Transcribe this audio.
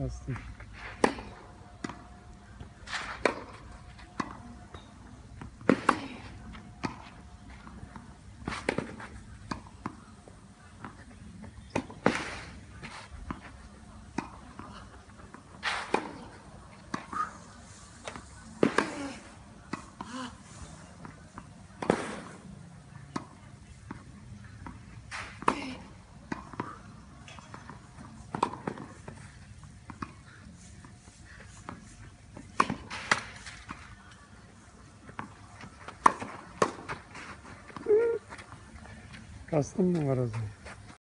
Kastım. O zaman?